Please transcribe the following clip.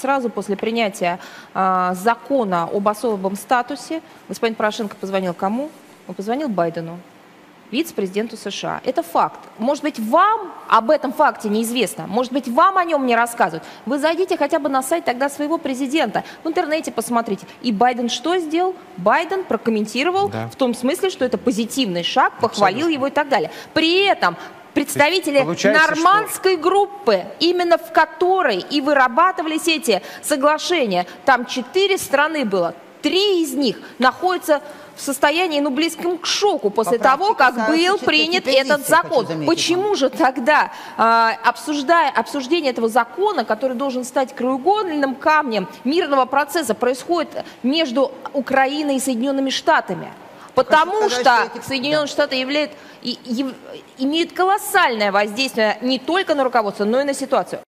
сразу после принятия а, закона об особом статусе господин Порошенко позвонил кому? Он позвонил Байдену вице-президенту США. Это факт. Может быть, вам об этом факте неизвестно, может быть, вам о нем не рассказывают. Вы зайдите хотя бы на сайт тогда своего президента, в интернете посмотрите. И Байден что сделал? Байден прокомментировал да. в том смысле, что это позитивный шаг, похвалил Абсолютно. его и так далее. При этом представители нормандской что... группы, именно в которой и вырабатывались эти соглашения, там четыре страны было, три из них находятся в состоянии, ну, близком к шоку после Поправки того, как был принят этот закон. Почему же тогда, э, обсуждая, обсуждение этого закона, который должен стать краеугольным камнем мирного процесса, происходит между Украиной и Соединенными Штатами? Потому сказать, что, что. Соединенные да. Штаты являют, и, и, имеют колоссальное воздействие не только на руководство, но и на ситуацию.